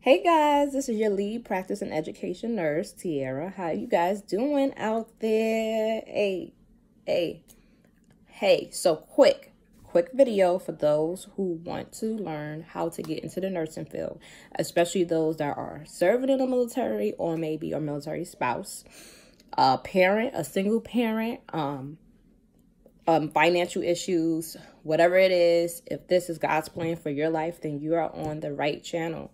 Hey guys, this is your lead practice and education nurse, Tiara. How you guys doing out there? Hey, hey, hey. So quick, quick video for those who want to learn how to get into the nursing field, especially those that are serving in the military or maybe a military spouse, a parent, a single parent, um, um, financial issues, whatever it is. If this is God's plan for your life, then you are on the right channel.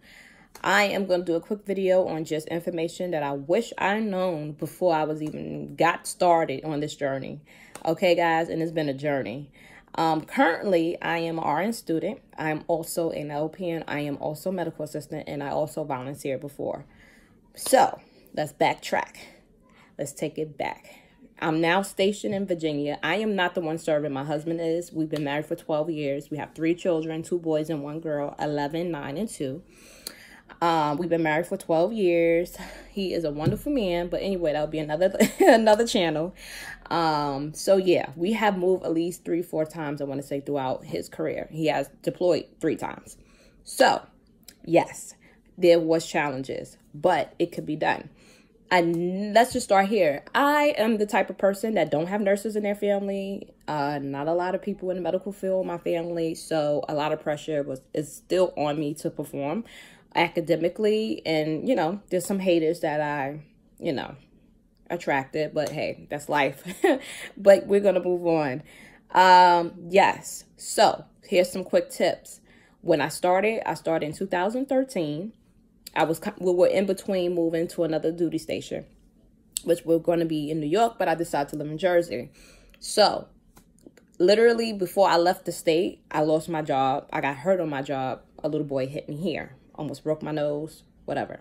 I am going to do a quick video on just information that I wish I known before I was even got started on this journey. Okay, guys, and it's been a journey. Um, currently, I am an RN student. I'm also an LPN. I am also medical assistant, and I also volunteered before. So, let's backtrack. Let's take it back. I'm now stationed in Virginia. I am not the one serving. My husband is. We've been married for 12 years. We have three children, two boys and one girl, 11, 9, and 2. Um, we've been married for 12 years. He is a wonderful man, but anyway, that'll be another another channel. Um, so yeah, we have moved at least three, four times, I want to say, throughout his career. He has deployed three times. So, yes, there was challenges, but it could be done. And let's just start here. I am the type of person that don't have nurses in their family. Uh, not a lot of people in the medical field in my family, so a lot of pressure was is still on me to perform academically and you know there's some haters that i you know attracted but hey that's life. But we're gonna move on. Um yes. So here's some quick tips. When i started i started in 2013 i was we were in between moving to another duty station which we're going to be in new york but i decided to live in jersey. So literally before i left the state i lost my job. I got hurt on my job. A little boy hit me here almost broke my nose, whatever.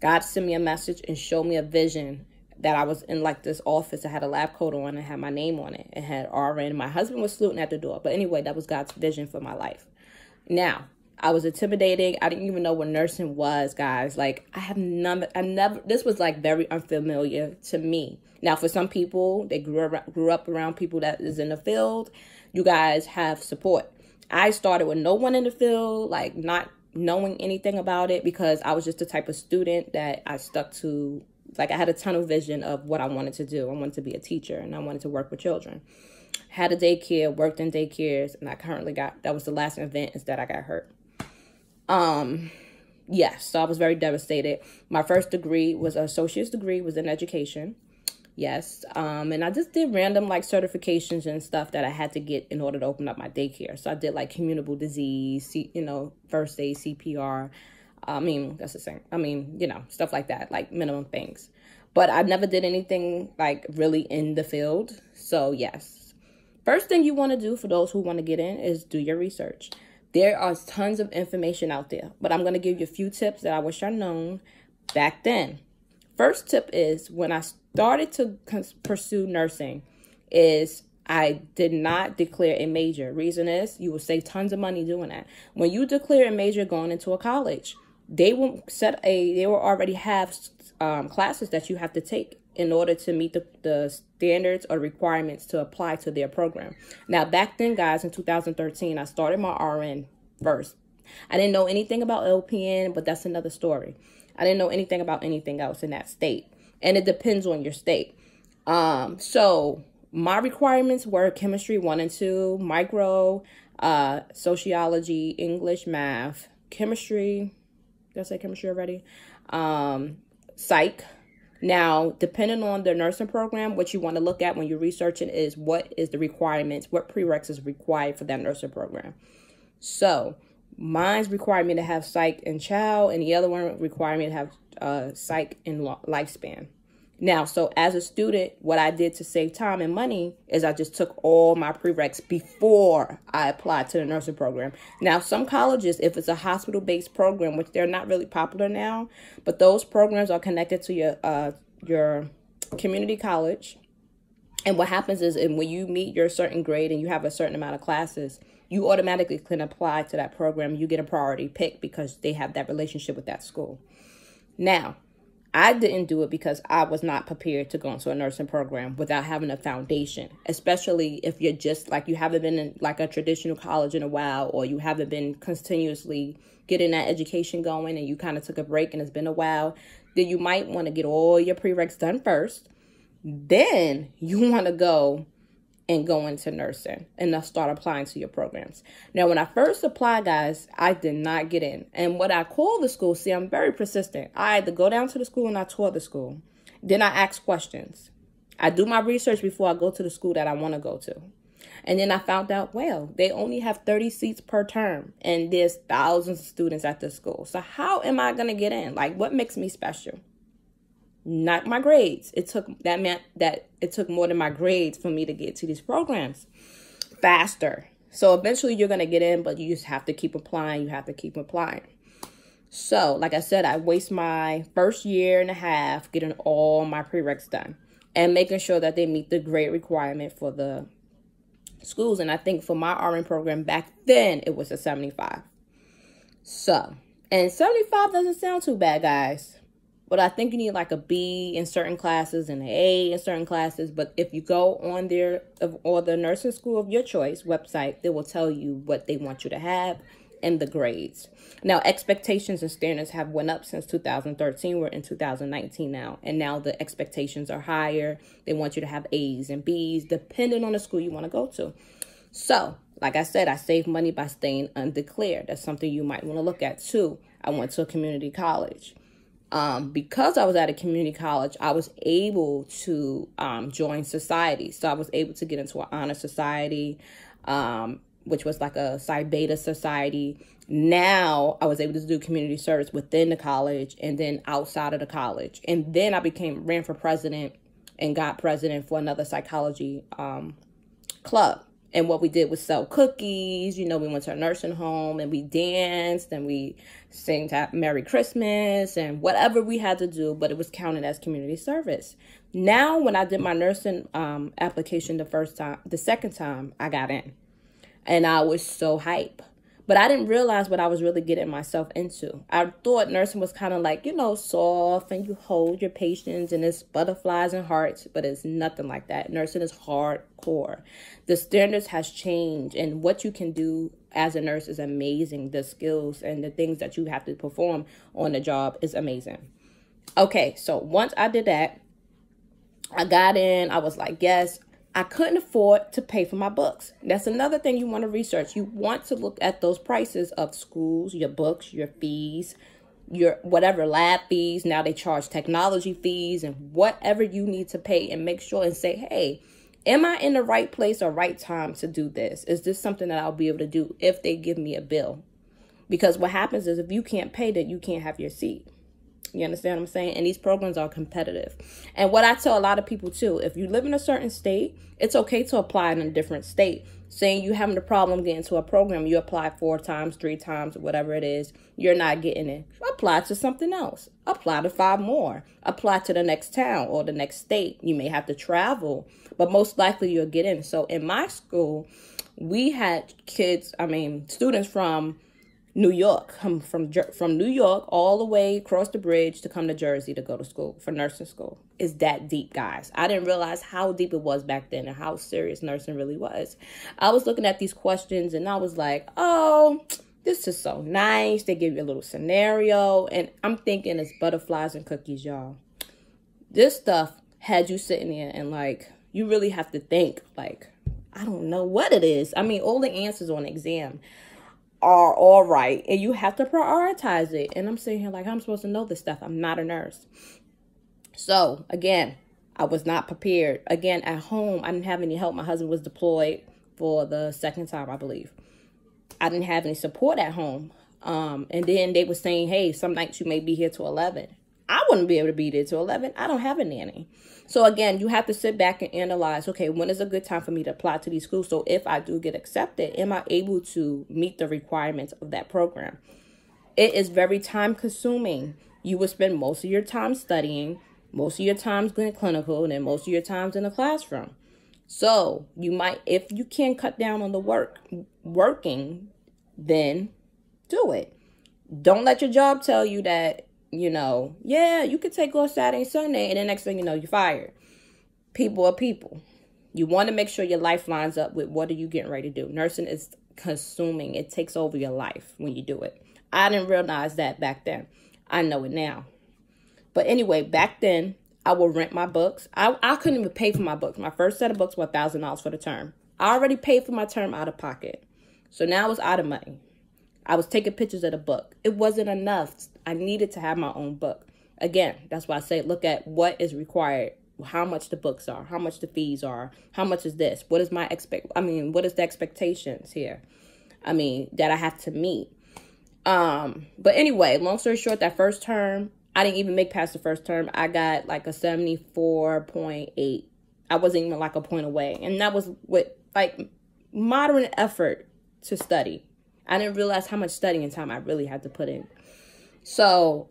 God sent me a message and showed me a vision that I was in like this office. I had a lab coat on and had my name on it. It had RN. My husband was saluting at the door. But anyway, that was God's vision for my life. Now, I was intimidating. I didn't even know what nursing was, guys. Like I have none. I never. This was like very unfamiliar to me. Now, for some people, they grew up, grew up around people that is in the field. You guys have support. I started with no one in the field, like not knowing anything about it because I was just the type of student that I stuck to like I had a tunnel vision of what I wanted to do. I wanted to be a teacher and I wanted to work with children. Had a daycare, worked in daycares, and I currently got that was the last event is that I got hurt. Um yes, so I was very devastated. My first degree was an associate's degree was in education. Yes. Um, and I just did random like certifications and stuff that I had to get in order to open up my daycare. So I did like communicable disease, you know, first aid, CPR. I mean, that's the same. I mean, you know, stuff like that, like minimum things. But I never did anything like really in the field. So, yes. First thing you want to do for those who want to get in is do your research. There are tons of information out there, but I'm going to give you a few tips that I wish I'd known back then. First tip is when I started to pursue nursing is I did not declare a major. Reason is you will save tons of money doing that. When you declare a major going into a college, they will set a they will already have um, classes that you have to take in order to meet the, the standards or requirements to apply to their program. Now, back then, guys, in 2013, I started my RN first. I didn't know anything about LPN, but that's another story. I didn't know anything about anything else in that state and it depends on your state. Um, so my requirements were chemistry one and two, micro, uh, sociology, English, math, chemistry. Did I say chemistry already? Um, psych. Now, depending on the nursing program, what you want to look at when you're researching is what is the requirements, what prereqs is required for that nursing program. So, mine's require me to have psych and child, and the other one require me to have uh, psych and lifespan. Now, so as a student, what I did to save time and money is I just took all my prereqs before I applied to the nursing program. Now, some colleges, if it's a hospital based program, which they're not really popular now, but those programs are connected to your uh, your community college. And what happens is, and when you meet your certain grade and you have a certain amount of classes, you automatically can apply to that program. You get a priority pick because they have that relationship with that school. Now, I didn't do it because I was not prepared to go into a nursing program without having a foundation, especially if you're just like you haven't been in like a traditional college in a while or you haven't been continuously getting that education going and you kind of took a break and it's been a while, then you might want to get all your prereqs done first. Then you want to go and go into nursing and start applying to your programs. Now, when I first applied, guys, I did not get in. And what I call the school, see, I'm very persistent. I had to go down to the school and I tour the school. Then I ask questions. I do my research before I go to the school that I want to go to. And then I found out, well, they only have 30 seats per term and there's thousands of students at the school. So how am I going to get in? Like what makes me special? Not my grades. It took that meant that it took more than my grades for me to get to these programs faster. So eventually you're going to get in, but you just have to keep applying. You have to keep applying. So, like I said, I waste my first year and a half getting all my prereqs done and making sure that they meet the grade requirement for the schools. And I think for my RN program back then, it was a 75. So, and 75 doesn't sound too bad, guys. But I think you need like a B in certain classes and an A in certain classes. But if you go on their or the nursing school of your choice website, they will tell you what they want you to have and the grades. Now, expectations and standards have went up since 2013. We're in 2019 now, and now the expectations are higher. They want you to have A's and B's, depending on the school you want to go to. So, like I said, I save money by staying undeclared. That's something you might want to look at too. I went to a community college. Um, because I was at a community college, I was able to um, join society. So I was able to get into an honor society. Um, which was like a Psi Beta society. Now I was able to do community service within the college and then outside of the college. And then I became ran for president and got president for another psychology um, club. And what we did was sell cookies. You know, we went to a nursing home and we danced and we sang Merry Christmas and whatever we had to do, but it was counted as community service. Now, when I did my nursing um, application the first time, the second time, I got in and I was so hype. But I didn't realize what I was really getting myself into. I thought nursing was kind of like, you know, soft and you hold your patients and it's butterflies and hearts, but it's nothing like that. Nursing is hardcore. The standards has changed and what you can do as a nurse is amazing. The skills and the things that you have to perform on the job is amazing. Okay, so once I did that, I got in, I was like, yes, I couldn't afford to pay for my books. That's another thing you want to research. You want to look at those prices of schools, your books, your fees, your whatever lab fees. Now they charge technology fees and whatever you need to pay and make sure and say, hey, am I in the right place or right time to do this? Is this something that I'll be able to do if they give me a bill? Because what happens is if you can't pay that, you can't have your seat. You understand what I'm saying? And these programs are competitive. And what I tell a lot of people too, if you live in a certain state, it's okay to apply in a different state. Saying you having a problem getting to a program, you apply four times, three times, whatever it is, you're not getting it. Apply to something else. Apply to five more. Apply to the next town or the next state. You may have to travel, but most likely you'll get in. So in my school, we had kids, I mean, students from New York, come from from New York all the way across the bridge to come to Jersey to go to school for nursing school. It's that deep, guys? I didn't realize how deep it was back then and how serious nursing really was. I was looking at these questions and I was like, oh, this is so nice. They give you a little scenario, and I'm thinking it's butterflies and cookies, y'all. This stuff had you sitting there and like you really have to think like I don't know what it is. I mean, all the answers on exam are all right and you have to prioritize it. And I'm sitting here like, I'm supposed to know this stuff. I'm not a nurse. So again, I was not prepared. Again, at home, I didn't have any help. My husband was deployed for the second time, I believe. I didn't have any support at home. Um, and then they were saying, hey, some nights you may be here till 11. I wouldn't be able to be there till 11. I don't have a nanny. So again, you have to sit back and analyze, okay, when is a good time for me to apply to these schools? So if I do get accepted, am I able to meet the requirements of that program? It is very time consuming. You will spend most of your time studying, most of your times going clinical, and then most of your times in the classroom. So you might, if you can cut down on the work, working, then do it. Don't let your job tell you that you know, yeah, you could take off Saturday and Sunday, and the next thing you know, you're fired. People are people. You want to make sure your life lines up with what are you getting ready to do. Nursing is consuming. It takes over your life when you do it. I didn't realize that back then. I know it now. But anyway, back then, I would rent my books. I, I couldn't even pay for my books. My first set of books were $1,000 for the term. I already paid for my term out of pocket. So now it's out of money. I was taking pictures of the book. It wasn't enough. I needed to have my own book. Again, that's why I say look at what is required, how much the books are, how much the fees are, how much is this? What is my expect I mean, what is the expectations here? I mean, that I have to meet. Um, but anyway, long story short, that first term, I didn't even make past the first term. I got like a 74.8. I wasn't even like a point away. And that was with like moderate effort to study. I didn't realize how much studying time I really had to put in. So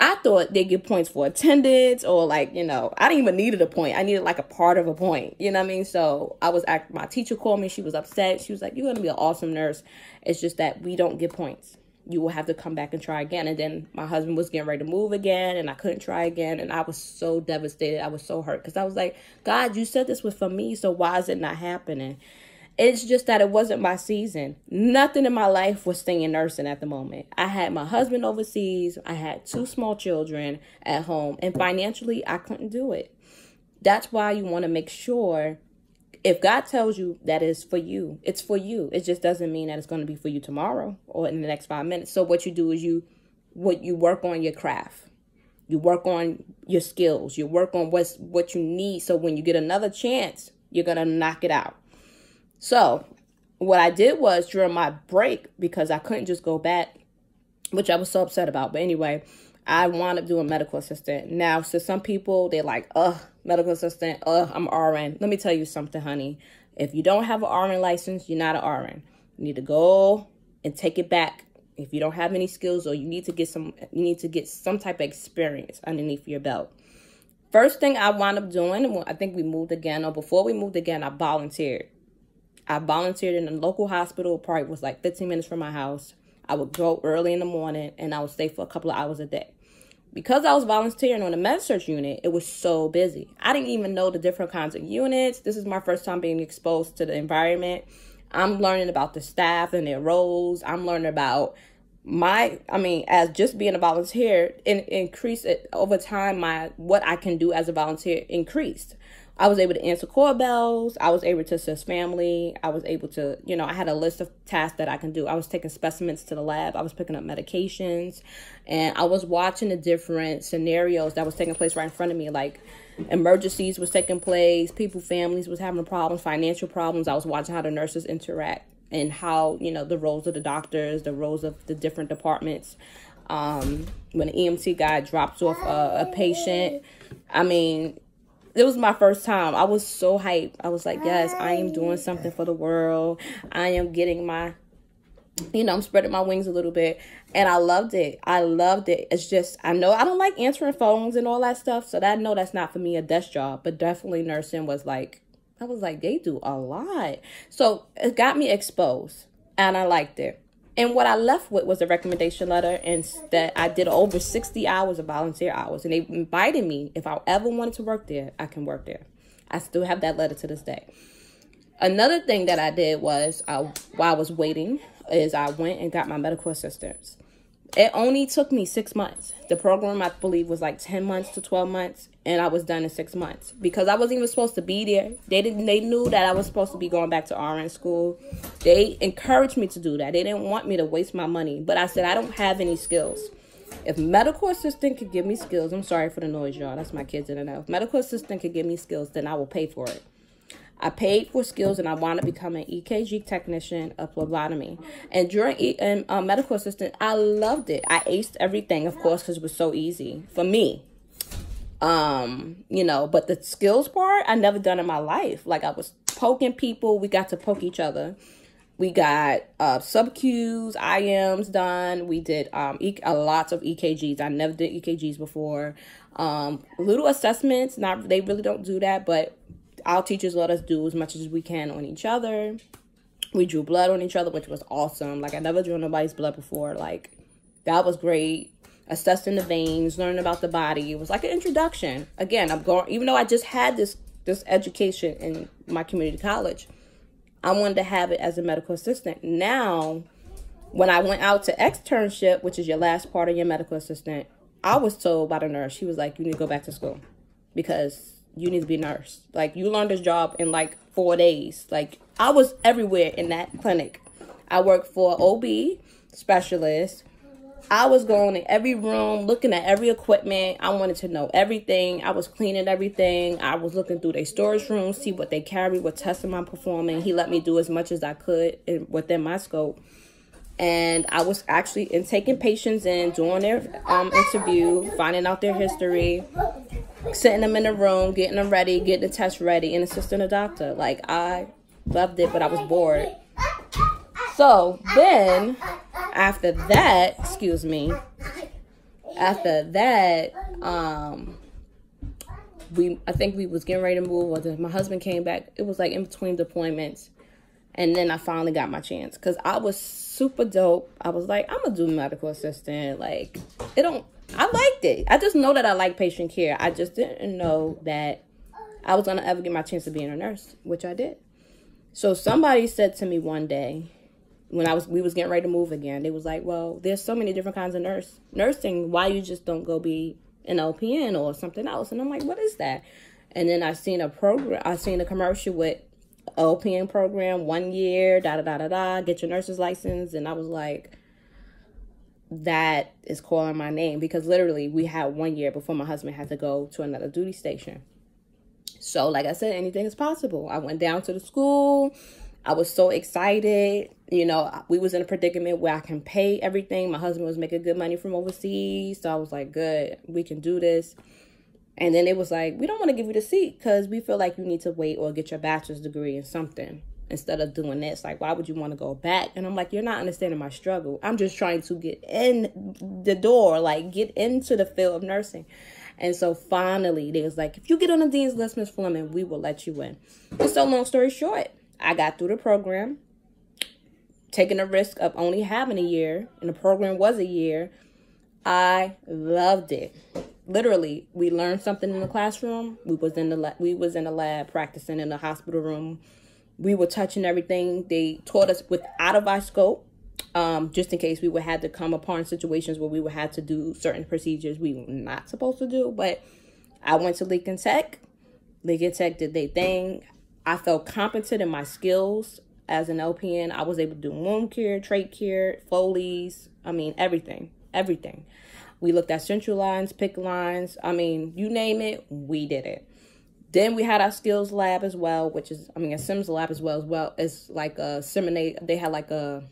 I thought they'd get points for attendance or like, you know, I didn't even needed a point. I needed like a part of a point. You know what I mean? So I was act my teacher called me, she was upset. She was like, You're gonna be an awesome nurse. It's just that we don't get points. You will have to come back and try again. And then my husband was getting ready to move again and I couldn't try again. And I was so devastated. I was so hurt because I was like, God, you said this was for me, so why is it not happening? It's just that it wasn't my season. Nothing in my life was staying nursing at the moment. I had my husband overseas, I had two small children at home, and financially, I couldn't do it. That's why you want to make sure if God tells you that is for you, it's for you. It just doesn't mean that it's going to be for you tomorrow or in the next five minutes. So what you do is you what you work on your craft. You work on your skills. You work on what's what you need. So when you get another chance, you're gonna knock it out. So what I did was during my break, because I couldn't just go back, which I was so upset about. But anyway, I wound up doing medical assistant. Now, so some people, they're like, ugh, medical assistant, ugh, I'm RN. Let me tell you something, honey. If you don't have an RN license, you're not an RN. You need to go and take it back. If you don't have any skills or you need to get some you need to get some type of experience underneath your belt. First thing I wound up doing, I think we moved again, or before we moved again, I volunteered. I volunteered in a local hospital, probably was like 15 minutes from my house. I would go early in the morning and I would stay for a couple of hours a day. Because I was volunteering on the med surg unit, it was so busy. I didn't even know the different kinds of units. This is my first time being exposed to the environment. I'm learning about the staff and their roles. I'm learning about my i mean as just being a volunteer and increase it over time my what i can do as a volunteer increased I was able to answer call bells. I was able to assist family. I was able to, you know, I had a list of tasks that I can do. I was taking specimens to the lab. I was picking up medications. And I was watching the different scenarios that was taking place right in front of me. Like emergencies was taking place. People, families was having problems, financial problems. I was watching how the nurses interact and how, you know, the roles of the doctors, the roles of the different departments. Um, when an EMT guy drops off a, a patient, I mean, it was my first time. I was so hyped. I was like, yes, I am doing something for the world. I am getting my, you know, I'm spreading my wings a little bit. And I loved it. I loved it. It's just, I know I don't like answering phones and all that stuff. So that, I know that's not for me a desk job. But definitely nursing was like, I was like, they do a lot. So it got me exposed. And I liked it. And what I left with was a recommendation letter, and that I did over 60 hours of volunteer hours. And they invited me, if I ever wanted to work there, I can work there. I still have that letter to this day. Another thing that I did was, I, while I was waiting, is I went and got my medical assistance. It only took me six months. The program, I believe, was like 10 months to 12 months, and I was done in six months because I wasn't even supposed to be there. They didn't. They knew that I was supposed to be going back to RN school. They encouraged me to do that. They didn't want me to waste my money, but I said I don't have any skills. If medical assistant could give me skills, I'm sorry for the noise, y'all. That's my kids in and out. If medical assistant could give me skills, then I will pay for it. I paid for skills and I wanted to become an EKG technician, a phlebotomy. And during e- and, uh, medical assistant, I loved it. I aced everything, of course, because it was so easy for me. Um, you know, but the skills part, I never done in my life. Like I was poking people, we got to poke each other. We got uh, sub Qs, IMs done. We did um, e- a lots of EKGs. I never did EKGs before. Um, little assessments. Not they really don't do that, but our teachers let us do as much as we can on each other. We drew blood on each other, which was awesome. Like I never drew nobody's blood before. Like that was great. assessing the veins, learning about the body. It was like an introduction. Again, I'm going even though I just had this this education in my community college, I wanted to have it as a medical assistant. Now, when I went out to externship, which is your last part of your medical assistant, I was told by the nurse, she was like, You need to go back to school because you need to be a nurse. Like you learned this job in like four days. Like I was everywhere in that clinic. I worked for OB specialist. I was going in every room, looking at every equipment. I wanted to know everything. I was cleaning everything. I was looking through their storage rooms, see what they carry, what testing I'm performing. He let me do as much as I could in, within my scope. And I was actually in taking patients in, doing their um, interview, finding out their history, sitting them in the room, getting them ready, getting the test ready, and assisting a doctor. Like I loved it, but I was bored. So then, after that, excuse me, after that, um, we I think we was getting ready to move. Or my husband came back. It was like in between deployments, and then I finally got my chance because I was super dope. I was like, I'm gonna do medical assistant. Like, it don't I liked it. I just know that I like patient care. I just didn't know that I was gonna ever get my chance of being a nurse, which I did. So somebody said to me one day, when I was we was getting ready to move again, they was like, "Well, there's so many different kinds of nurse nursing. Why you just don't go be an LPN or something else?" And I'm like, "What is that?" And then I seen a program. I seen a commercial with LPN program, one year, da da da da da. Get your nurse's license, and I was like, that is calling my name because literally we had one year before my husband had to go to another duty station. So, like I said, anything is possible. I went down to the school. I was so excited. You know, we was in a predicament where I can pay everything. My husband was making good money from overseas. So I was like, good, we can do this. And then it was like, we don't want to give you the seat because we feel like you need to wait or get your bachelor's degree in something instead of doing this. Like, why would you want to go back? And I'm like, you're not understanding my struggle. I'm just trying to get in the door, like get into the field of nursing. And so finally, they was like, if you get on the dean's list, Miss Fleming, we will let you in. And so, long story short, I got through the program, taking a risk of only having a year, and the program was a year. I loved it. Literally, we learned something in the classroom. We was in the la- we was in the lab practicing in the hospital room we were touching everything. They taught us with out of our scope, um, just in case we would have to come upon situations where we would have to do certain procedures we were not supposed to do. But I went to Lincoln Tech. Lincoln Tech did their thing. I felt competent in my skills as an LPN. I was able to do wound care, trach care, Foley's. I mean, everything, everything. We looked at central lines, PICC lines. I mean, you name it, we did it. Then we had our skills lab as well, which is, I mean, a Sims lab as well, as well as like a seminate. They had like a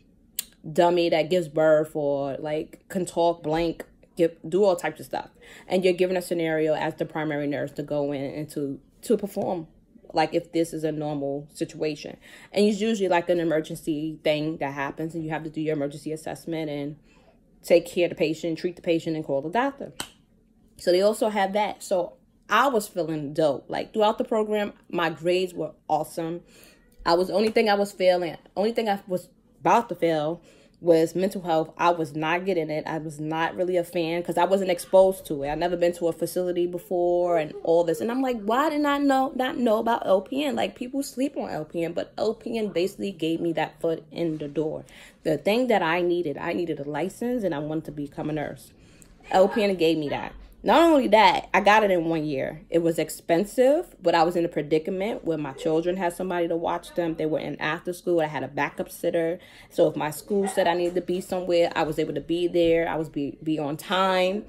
dummy that gives birth or like can talk blank, give, do all types of stuff. And you're given a scenario as the primary nurse to go in and to, to perform like if this is a normal situation. And it's usually like an emergency thing that happens and you have to do your emergency assessment and take care of the patient, treat the patient and call the doctor. So they also have that. So I was feeling dope. Like throughout the program, my grades were awesome. I was only thing I was failing, only thing I was about to fail was mental health. I was not getting it. I was not really a fan because I wasn't exposed to it. I never been to a facility before and all this. And I'm like, why did I know not know about LPN? Like people sleep on LPN, but LPN basically gave me that foot in the door. The thing that I needed, I needed a license and I wanted to become a nurse. LPN gave me that. Not only that, I got it in one year. It was expensive, but I was in a predicament where my children had somebody to watch them. They were in after school. I had a backup sitter. So if my school said I needed to be somewhere, I was able to be there. I was be, be on time.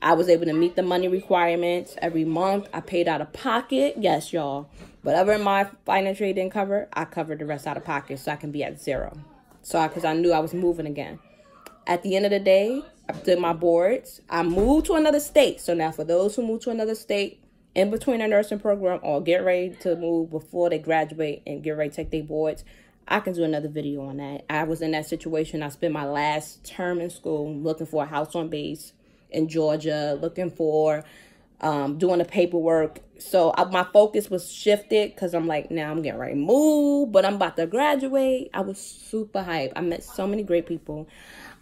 I was able to meet the money requirements every month. I paid out of pocket. Yes, y'all. Whatever my financial aid didn't cover, I covered the rest out of pocket so I can be at zero. So because I knew I was moving again. At the end of the day, I did my boards. I moved to another state. So now for those who move to another state in between a nursing program or get ready to move before they graduate and get ready to take their boards, I can do another video on that. I was in that situation. I spent my last term in school looking for a house on base in Georgia, looking for um, doing the paperwork. So I, my focus was shifted because I'm like, now I'm getting ready to move, but I'm about to graduate. I was super hyped. I met so many great people.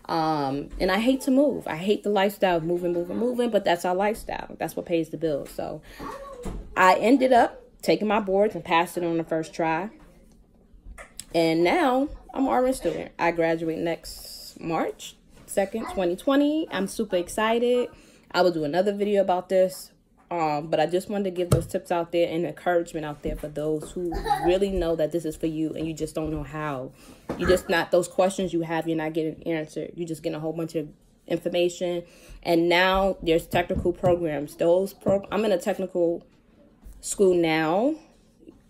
Um, and I hate to move. I hate the lifestyle of moving, moving, moving, but that's our lifestyle. That's what pays the bills. So I ended up taking my boards and passed it on the first try. And now I'm an RN student. I graduate next March 2nd, 2020. I'm super excited. I will do another video about this. Um, but I just wanted to give those tips out there and encouragement out there for those who really know that this is for you and you just don't know how. You just not those questions you have, you're not getting answered. You're just getting a whole bunch of information. And now there's technical programs. Those pro I'm in a technical school now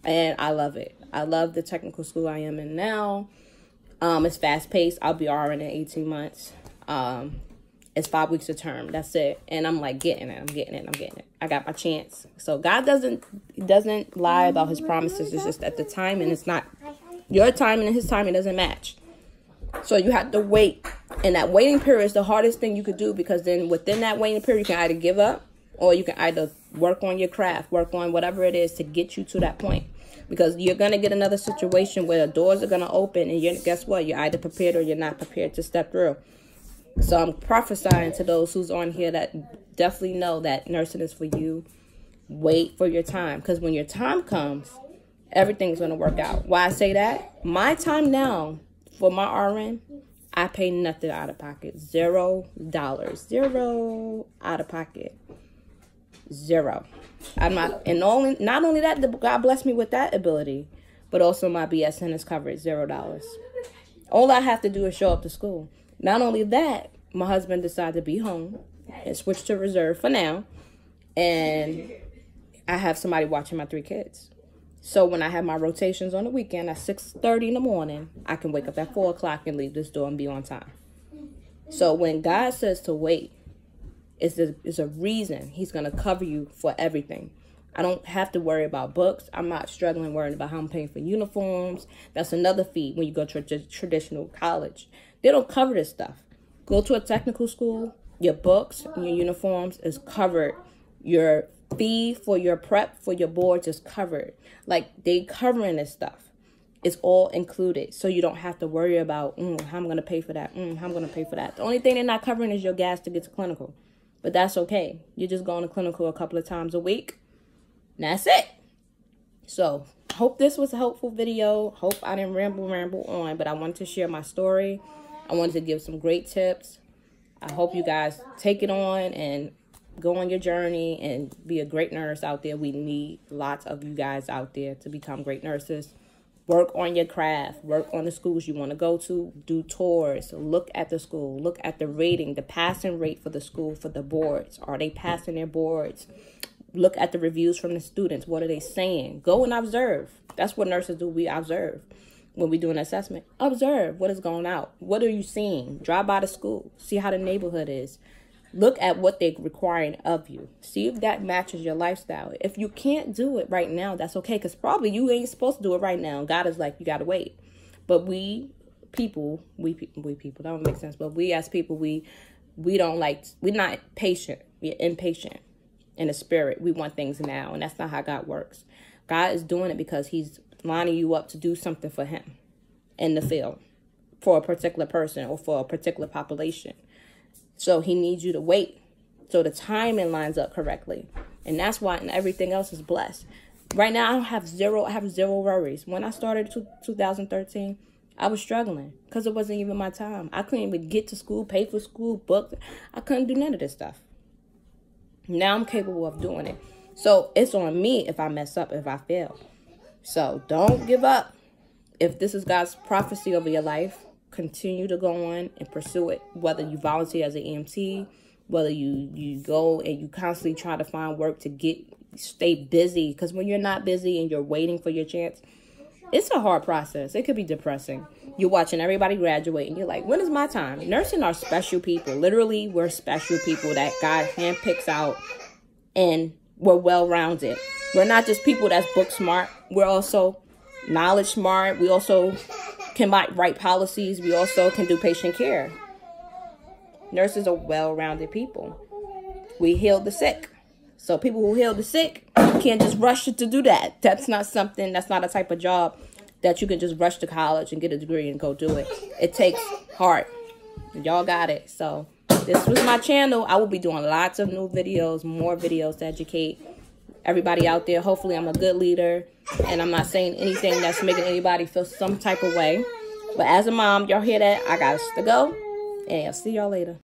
and I love it. I love the technical school I am in now. Um, it's fast paced. I'll be RN in 18 months. Um, it's five weeks of term. That's it. And I'm like getting it. I'm getting it. I'm getting it. I got my chance. So God doesn't doesn't lie about his promises. It's just at the time and it's not your time and his time it doesn't match. So you have to wait. And that waiting period is the hardest thing you could do because then within that waiting period you can either give up or you can either work on your craft, work on whatever it is to get you to that point. Because you're gonna get another situation where the doors are gonna open and you're, guess what? You're either prepared or you're not prepared to step through. So I'm prophesying to those who's on here that definitely know that nursing is for you. Wait for your time. Because when your time comes, everything's going to work out. Why I say that? My time now for my RN, I pay nothing out of pocket. Zero dollars. Zero out of pocket. Zero. I'm not, and only, not only that, God bless me with that ability, but also my BSN is covered. Zero dollars. All I have to do is show up to school. Not only that, my husband decided to be home and switch to reserve for now. And I have somebody watching my three kids. So when I have my rotations on the weekend at 6.30 in the morning, I can wake up at 4 o'clock and leave this door and be on time. So when God says to wait, it's a, it's a reason he's going to cover you for everything. I don't have to worry about books. I'm not struggling worrying about how I'm paying for uniforms. That's another fee when you go to a traditional college. They don't cover this stuff. Go to a technical school, your books and your uniforms is covered. Your fee for your prep for your boards is covered. Like they covering this stuff. It's all included. So you don't have to worry about mm, how I'm going to pay for that. Mm, how I'm going to pay for that. The only thing they're not covering is your gas to get to clinical. But that's okay. You're just going to clinical a couple of times a week. that's it. So hope this was a helpful video. Hope I didn't ramble, ramble on. But I wanted to share my story. I wanted to give some great tips. I hope you guys take it on and go on your journey and be a great nurse out there. We need lots of you guys out there to become great nurses. Work on your craft. Work on the schools you want to go to. Do tours. Look at the school. Look at the rating, the passing rate for the school, for the boards. Are they passing their boards? Look at the reviews from the students. What are they saying? Go and observe. That's what nurses do. We observe when we do an assessment, observe what is going out. What are you seeing? Drive by the school, see how the neighborhood is. Look at what they're requiring of you. See if that matches your lifestyle. If you can't do it right now, that's okay. Because probably you ain't supposed to do it right now. God is like, you got to wait. But we people, we we people, that don't make sense. But we as people, we we don't like, we're not patient. We're impatient in the spirit. We want things now. And that's not how God works. God is doing it because he's lining you up to do something for him in the field for a particular person or for a particular population. So he needs you to wait so the timing lines up correctly. And that's why and everything else is blessed. Right now I don't have zero I have zero worries. When I started 2013, I was struggling because it wasn't even my time. I couldn't even get to school, pay for school, book. I couldn't do none of this stuff. Now I'm capable of doing it. So it's on me if I mess up, if I fail. So don't give up. If this is God's prophecy over your life, continue to go on and pursue it. Whether you volunteer as an EMT, whether you you go and you constantly try to find work to get stay busy. Because when you're not busy and you're waiting for your chance, it's a hard process. It could be depressing. You're watching everybody graduate and you're like, when is my time? Nursing are special people. Literally, we're special people that God handpicks out and we're well rounded. We're not just people that's book smart. We're also knowledge smart. We also can write policies. We also can do patient care. Nurses are well-rounded people. We heal the sick. So people who heal the sick can't just rush to do that. That's not something, that's not a type of job that you can just rush to college and get a degree and go do it. It takes heart. Y'all got it. So this was my channel. I will be doing lots of new videos, more videos to educate everybody out there. Hopefully I'm a good leader and I'm not saying anything that's making anybody feel some type of way. But as a mom, y'all hear that? I got to go and I'll see y'all later.